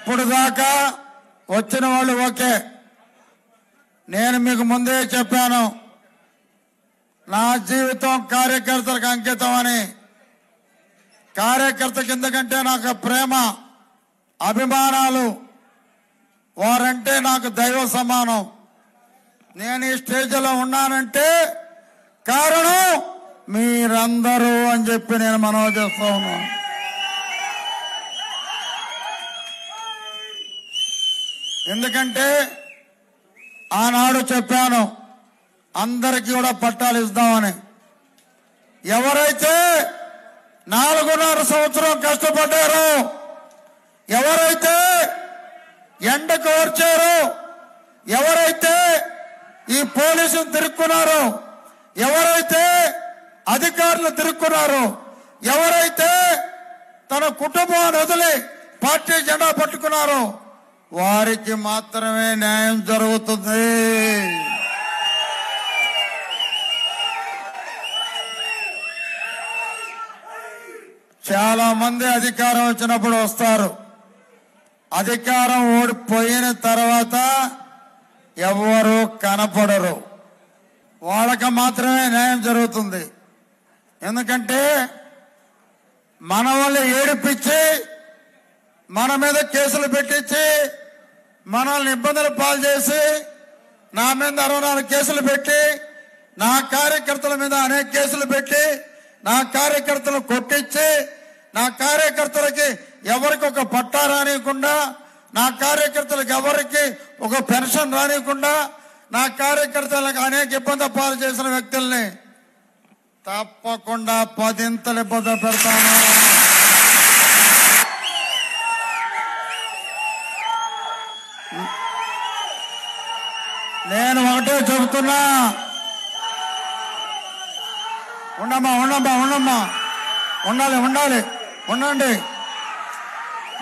ఇప్పుడు దాకా వచ్చిన వాళ్ళు ఓకే. నేను మీకు ముందే చెప్పాను నా జీవితం కార్యకర్తలకు అంకితం అని. కార్యకర్త కిందకంటే నాకు ప్రేమ అభిమానాలు వారంటే నాకు దైవ సమానం. నేను ఈ స్టేజ్లో ఉన్నానంటే కారణం మీరందరూ అని చెప్పి నేను మనవి చేస్తా ఉన్నాను. ఎందుకంటే ఆనాడు చెప్పాను అందరికీ కూడా పట్టాలు ఇస్తామని. ఎవరైతే నాలుగున్నర సంవత్సరం కష్టపడ్డారో ఎవరైతే ఎండకు ఓర్చారో ఎవరైతే ఈ పోలీసులు తిరుక్కున్నారో ఎవరైతే అధికారులు తిరుక్కున్నారో ఎవరైతే తన కుటుంబాన్ని వదిలి పార్టీ జెండా పట్టుకున్నారో వారికి మాత్రమే న్యాయం జరుగుతుంది. చాలా మంది అధికారం వచ్చినప్పుడు వస్తారు. అధికారం ఓడిపోయిన తర్వాత ఎవరు కనపడరు. వాళ్ళకి మాత్రమే న్యాయం జరుగుతుంది. ఎందుకంటే మన వాళ్ళు ఏడిపించి మన మీద కేసులు పెట్టించి మనల్ని ఇబ్బందులు పాలు చేసి నా మీద అరవై నాలుగు కేసులు పెట్టి నా కార్యకర్తల మీద అనేక కేసులు పెట్టి నా కార్యకర్తలు కొట్టించి నా కార్యకర్తలకి ఎవరికి ఒక పట్టా రానియకుండా నా కార్యకర్తలకు ఎవరికి ఒక పెన్షన్ రానియకుండా నా కార్యకర్తలకు అనేక ఇబ్బంది పాలు చేసిన వ్యక్తుల్ని తప్పకుండా పదింతలు ఇబ్బంది పెడతాను. నేను ఒకటే చెబుతున్నా. ఉండమ్మా ఉండమ్మా ఉండమ్మా. ఉండాలి ఉండాలి. ఉండండి.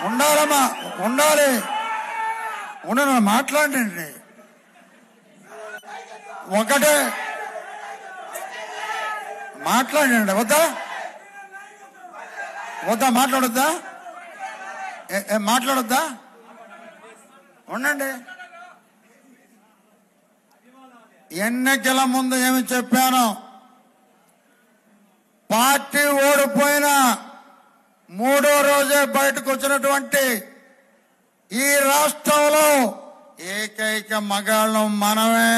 ఉండాలమ్మా ఉండాలి. ఉండను మాట్లాడండి. ఒకటే. మాట్లాడండి వద్దా? వద్దా మాట్లాడొద్దా? మాట్లాడొద్దా? ఉండండి. ఎన్నికల ముందు ఏమి చెప్పాను. పార్టీ ఓడిపోయిన మూడో రోజే బయటకు వచ్చినటువంటి ఈ రాష్ట్రంలో ఏకైక మగాళ్ళం మనమే.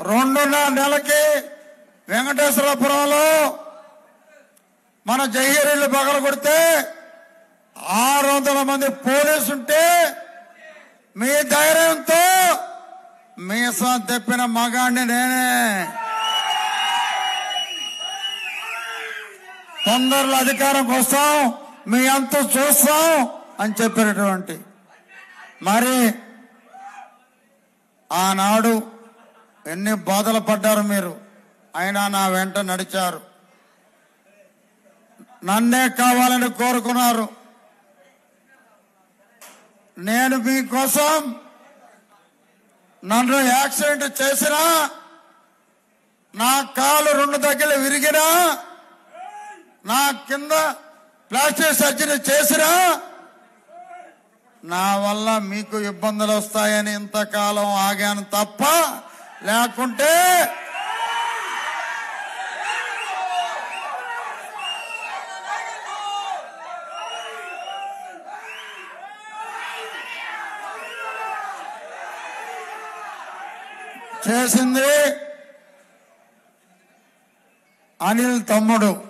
రెండున్నర నెలకి వెంకటేశ్వరపురంలో మన జహీరీలు పగల కొడితే ఆరు వందల మంది పోలీసు ఉంటే మీ ధైర్యంతో మీసం తెప్పిన మగాడిని నేనే. తొందరలో అధికారం వస్తాం మీ అంత చూస్తాం అని చెప్పినటువంటి మరి ఆనాడు ఎన్ని బాధలు పడ్డారు మీరు. అయినా నా వెంట నడిచారు. నన్నే కావాలని కోరుకున్నారు. నేను మీకోసం నన్ను యాక్సిడెంట్ చేసినా నా కాలు రెండు దగ్గర విరిగినా నా కింద ప్లాస్టిక్ సర్జరీ చేసినా నా వల్ల మీకు ఇబ్బందులు వస్తాయని ఇంతకాలం ఆగాను తప్ప లేకుంటే చేసింది అనిల్ తమ్ముడు.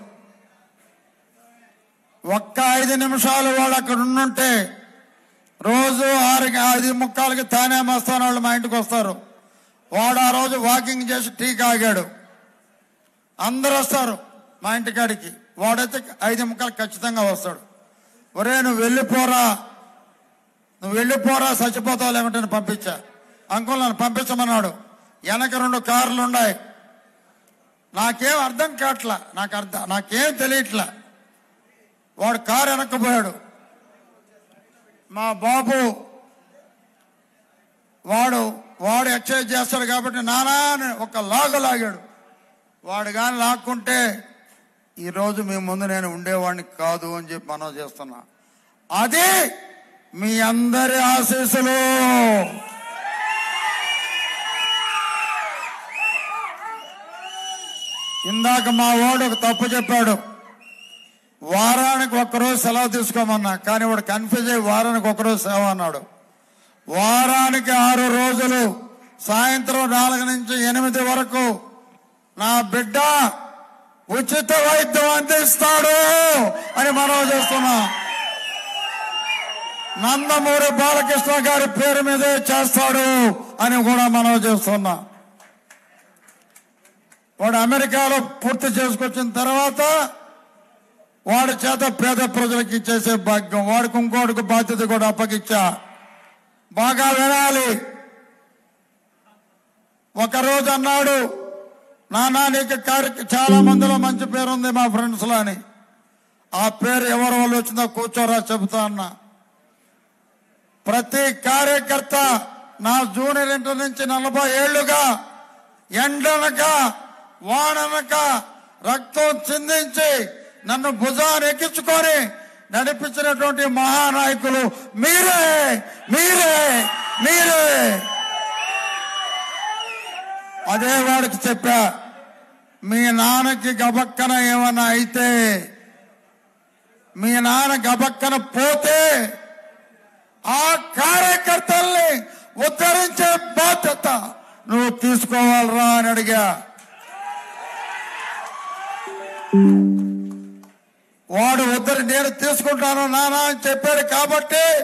ఒక్క ఐదు నిమిషాలు వాళ్ళు అక్కడ ఉండుంటే రోజు ఆరు ఐదు ముక్కాలకి తానే మస్తాను వాళ్ళు మా ఇంటికి వస్తారు. వాడు ఆ రోజు వాకింగ్ చేసి టీ కాగాడు అందరు వస్తారు మా ఇంటికాడికి. వాడైతే ఐదు ముక్కలు ఖచ్చితంగా వస్తాడు. ఒరే నువ్వు వెళ్ళిపోరా. నువ్వు వెళ్ళిపోరా చచ్చిపోతావు లేకుంటే పంపించా. అంకుల్ నన్ను పంపించమన్నాడు. వెనక రెండు కార్లు ఉన్నాయి. నాకేం అర్థం కావట్లా. నాకు అర్థం నాకేం తెలియట్లా. వాడు కారు వెనక్కపోయాడు. మా బాబు వాడు వాడు ఎక్సైజ్ చేస్తాడు కాబట్టి నానా అని ఒక లాగు లాగాడు. వాడు కానీ లాక్కుంటే ఈరోజు మీ ముందు నేను ఉండేవాడిని కాదు అని చెప్పి మనం చేస్తున్నా. అది మీ అందరి ఆశీస్సులు. ఇందాక మా వాడు ఒక తప్పు చెప్పాడు. వారానికి ఒక్కరోజు సెలవు తీసుకోమన్నా కానీ వాడు కన్ఫ్యూజ్ అయ్యి వారానికి ఒక్కరోజు సెలవు అన్నాడు. వారానికి ఆరు రోజులు సాయంత్రం నాలుగు నుంచి ఎనిమిది వరకు నా బిడ్డ ఉచిత వైద్యం అందిస్తాడు అని మనవి చేస్తున్నా. నందమూరి బాలకృష్ణ గారి పేరు మీదే చేస్తాడు అని కూడా మనవి చేస్తున్నా. వాడు అమెరికాలో పూర్తి చేసుకొచ్చిన తర్వాత వాడి చేత పేద ప్రజలకు ఇచ్చేసే భాగ్యం వాడికి ఇంకోటికి బాధ్యత కూడా అప్పగిచ్చా. బాగా వినాలి. ఒకరోజు అన్నాడు నానా నీకు కార్య చాలా మందిలో మంచి పేరు ఉంది మా ఫ్రెండ్స్లో అని. ఆ పేరు ఎవరి వాళ్ళు వచ్చిందో కూర్చోరా చెబుతా అన్నా. ప్రతి కార్యకర్త నా జూనియర్ ఇంటర్ నుంచి నలభై ఏళ్ళుగా ఎండనక వాననక రక్తం చిందించి నన్ను భుజాన్ని ఎక్కించుకొని నడిపించినటువంటి మహానాయకులు మీరే మీరే మీరే. అదే వాడికి చెప్పా మీ నాన్నకి గబక్కన ఏమన్నా అయితే మీ నాన్న గబక్కన పోతే ఆ కార్యకర్తల్ని ఉద్ధరించే బాధ్యత నువ్వు తీసుకోవాలరా అని అడిగా. వాడు ఉద్దరి నేను తీసుకుంటాను నానా అని చెప్పాడు కాబట్టి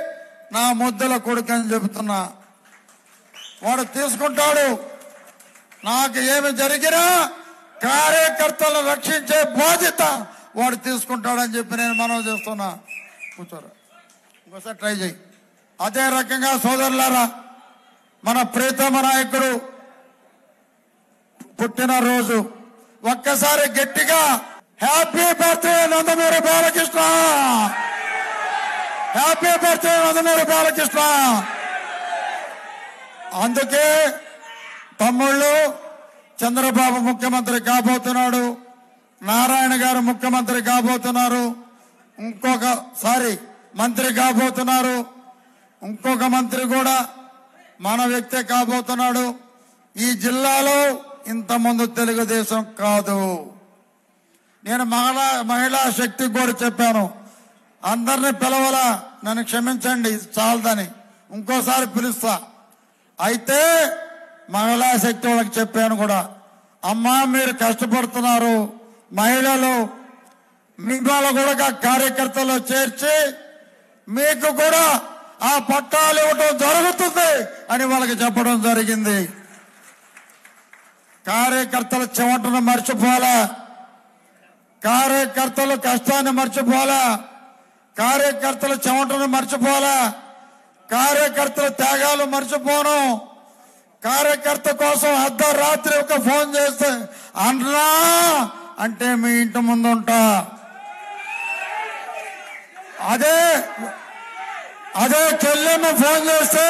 నా ముద్దల కొడుకు అని చెబుతున్నా. వాడు తీసుకుంటాడు. నాకు ఏమి జరిగినా కార్యకర్తలను రక్షించే బాధ్యత వాడు తీసుకుంటాడని చెప్పి నేను మనం చేస్తున్నా. కూర్చోరా. ఇంకోసారి ట్రై చేయి. అదే రకంగా సోదరులారా మన ప్రీతమ నాయకుడు పుట్టినరోజు ఒక్కసారి గట్టిగా happy birthday Nandamuri Balakrishna happy birthday Nandamuri Balakrishna అందుకే తమ్ముళ్ళు చంద్రబాబు ముఖ్యమంత్రి కాబోతున్నాడు నారాయణ గారు ముఖ్యమంత్రి కాబోతున్నారు ఇంకొకసారి మంత్రి కాబోతున్నారు ఇంకొక మంత్రి కూడా మన వ్యక్తే కాబోతున్నాడు. ఈ జిల్లాలో ఇంతమంది తెలుగుదేశం కాదు. నేను మహిళా మహిళా శక్తికి కూడా చెప్పాను. అందరిని పిలవలా? నన్ను క్షమించండి చాలదని. ఇంకోసారి పిలుస్తా. అయితే మహిళా శక్తి వాళ్ళకి చెప్పాను కూడా. అమ్మా మీరు కష్టపడుతున్నారు. మహిళలు మిమ్మల్ని కూడా కార్యకర్తలు చేర్చి మీకు కూడా ఆ పట్టాలు ఇవ్వటం జరుగుతుంది అని వాళ్ళకి చెప్పడం జరిగింది. కార్యకర్తల చెమటను మర్చిపోలే కార్యకర్తలు కష్టాన్ని మర్చిపోలా కార్యకర్తల చెమటను మర్చిపోలా కార్యకర్తల త్యాగాలు మర్చిపోను. కార్యకర్త కోసం అర్ధరాత్రి ఒక ఫోన్ చేస్తే అన్నా! అంటే మీ ఇంటి ముందు ఉంటా. అదే అదే చెల్లెమ్మ ఫోన్ చేస్తే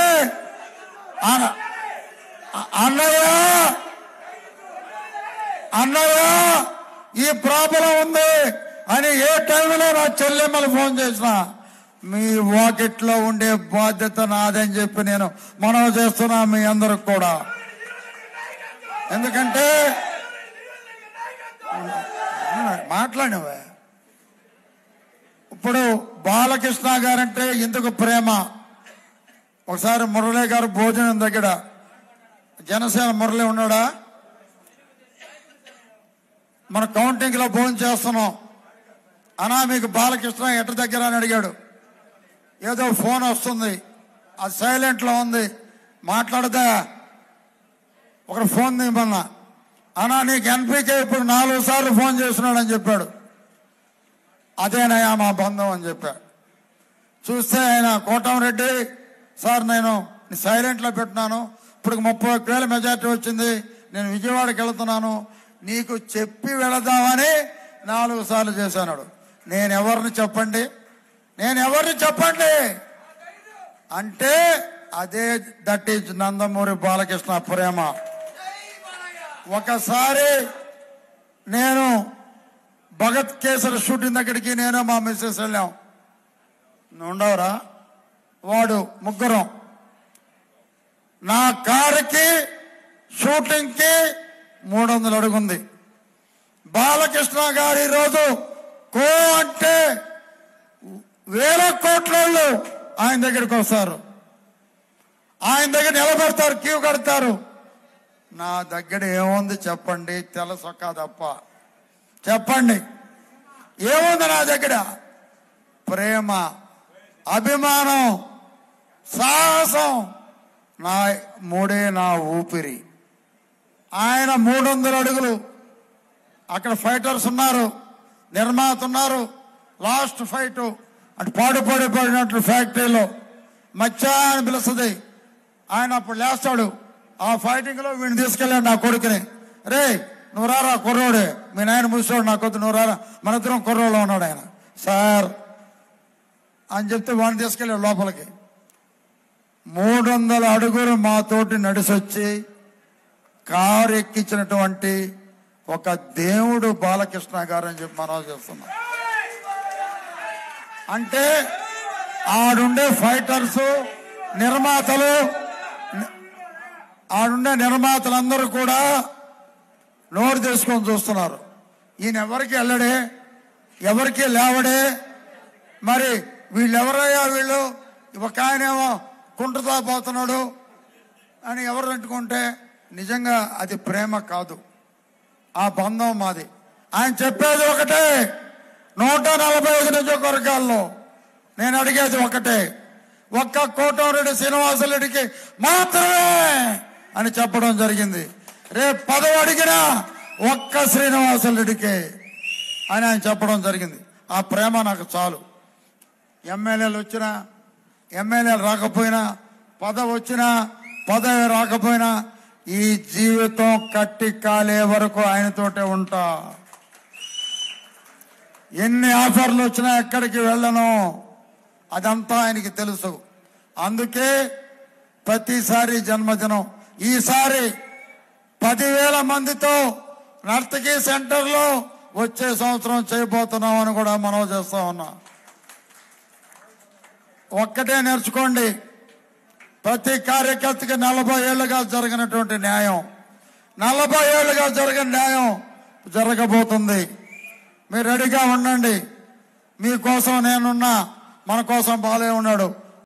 అన్నయ్య! అన్నయ్య! ఈ ప్రాబ్లం ఉంది అని ఏ టైంలో నా చెల్లెమ్మలు ఫోన్ చేసినా మీ వాకిట్లో ఉండే బాధ్యత నాదని చెప్పి నేను మనవి చేస్తున్నా మీ అందరికి కూడా. ఎందుకంటే మాట్లాడినవే. ఇప్పుడు బాలకృష్ణ గారంటే ఎందుకు ప్రేమ. ఒకసారి మురళి గారు భోజనం దగ్గర జనసేన మురళి ఉన్నాడా? మన కౌంటింగ్లో భోజనం చేస్తున్నాం. అనా మీకు బాలకృష్ణ ఎట దగ్గర అని అడిగాడు. ఏదో ఫోన్ వస్తుంది. అది సైలెంట్లో ఉంది. మాట్లాడదా? ఒకరు ఫోన్ తీయమన్నా. అనా నీకు ఎన్పికే ఇప్పుడు నాలుగు సార్లు ఫోన్ చేస్తున్నాడు అని చెప్పాడు. అదేనయా మా బంధం అని చెప్పాడు చూస్తే ఆయన కోటంరెడ్డి సార్ నేను సైలెంట్లో పెట్టినాను ఇప్పుడు ముప్పై ఒక్క వేల మెజార్టీ వచ్చింది. నేను విజయవాడకి వెళుతున్నాను. నీకు చెప్పి వెళదామని నాలుగు సార్లు చేశాను నేను ఎవరిని చెప్పండి? నేను ఎవరిని చెప్పండి? అంటే అదే దట్ ఈజ్ నందమూరి బాలకృష్ణ ప్రేమ. ఒకసారి నేను భగత్ కేసరి షూటింగ్ దగ్గరికి నేను మా మిస్సెస్ వెళ్ళాం. ఉండవరా వాడు ముగ్గురం. నా కారుకి షూటింగ్కి మూడు వందలు అడుగుంది. బాలకృష్ణ గారు ఈరోజు కో అంటే వేల కోట్ల ఆయన దగ్గరికి వస్తారు. ఆయన దగ్గర నిలబడతారు క్యూ కడతారు. నా దగ్గర ఏముంది చెప్పండి తెలసొక్క తప్ప. చెప్పండి. ఏముంది నా దగ్గర? ప్రేమ అభిమానం సాహసం. నా మూడే నా ఊపిరి. ఆయన మూడు వందల అడుగులు. అక్కడ ఫైటర్స్ ఉన్నారు నిర్మాత ఉన్నారు లాస్ట్ ఫైట్. అటు పాడు పడినట్లు ఫ్యాక్టరీలో. మచ్చా అని పిలుస్తుంది. ఆయన అప్పుడు లేస్తాడు. ఆ ఫైటింగ్లో వీడిని తీసుకెళ్ళాడు నా కొడుకుని. రే నువ్వు రారా కుర్రోడే? మీ నాయన ముసోడు నా కొద్ది నువ్వు రారా? మన ఇద్దరం కుర్రోలో ఉన్నాడు ఆయన. సార్ అని చెప్తే వాడిని తీసుకెళ్ళాడు లోపలికి. మూడు వందల అడుగులు మాతోటి నడిసొచ్చి కారు ఎక్కించినటువంటి ఒక దేవుడు బాలకృష్ణ గారు అని చెప్పి మనం చేస్తున్నాం. అంటే ఆడుండే ఫైటర్స్ నిర్మాతలు ఆడుండే నిర్మాతలందరూ కూడా నోరు తీసుకొని చూస్తున్నారు. ఈయన ఎవరికి వెళ్ళడే? ఎవరికి లేవడే? మరి వీళ్ళెవరయ్యా వీళ్ళు? ఒక ఆయనేమో కుంటతో పోతున్నాడు అని ఎవరు అంటుకుంటే నిజంగా అది ప్రేమ కాదు. ఆ బంధం మాది. ఆయన చెప్పేది ఒకటే నూట నలభై ఐదు నియోజకవర్గాల్లో నేను అడిగేది ఒకటే ఒక్క కోటారెడ్డి శ్రీనివాసరెడ్డికి మాత్రమే అని చెప్పడం జరిగింది. రేపు పదవి అడిగినా ఒక్క శ్రీనివాసరెడ్డికే అని ఆయన చెప్పడం జరిగింది. ఆ ప్రేమ నాకు చాలు. ఎమ్మెల్యేలు వచ్చినా ఎమ్మెల్యేలు రాకపోయినా పదవి వచ్చినా పదవి రాకపోయినా ఈ జీవితం కట్టి కాలే వరకు ఆయనతోటే ఉంటా. ఎన్ని ఆఫర్లు వచ్చినా ఎక్కడికి వెళ్ళను. అదంతా ఆయనకి తెలుసు. అందుకే ప్రతిసారి జన్మదినం. ఈసారి పదివేల మందితో నర్తకీ సెంటర్లో వచ్చే సంవత్సరం చేయబోతున్నామని కూడా మనం చేస్తా ఉన్నాం. ఒక్కటే నేర్చుకోండి. ప్రతి కార్యకర్తకి నలభై ఏళ్ళుగా జరిగినటువంటి న్యాయం నలభై ఏళ్ళుగా జరిగిన న్యాయం జరగబోతుంది. మీరు రెడీగా ఉండండి. మీకోసం నేనున్నా మన కోసం బాలే ఉన్నాడు.